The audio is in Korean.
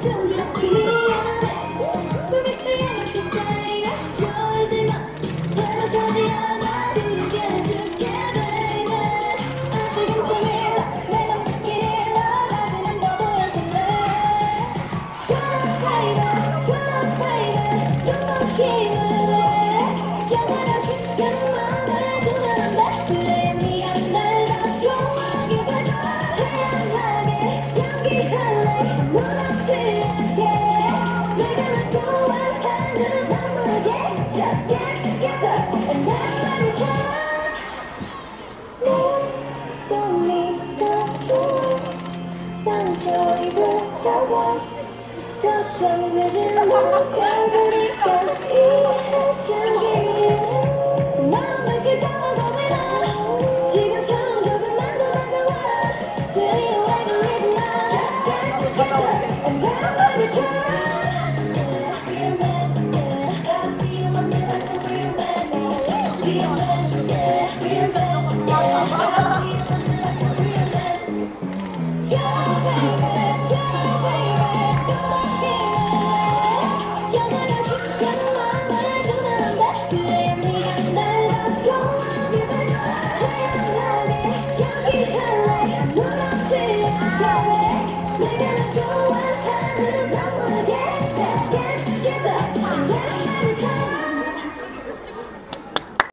这样我 저리를까봐 걱정되지 말아주니까 이해해주길. 소망을 기다려도 믿어 지금처럼 조금만 더 다가와. 그리워해도 잊지 마 잠깐 부탁해 And now I become Oh,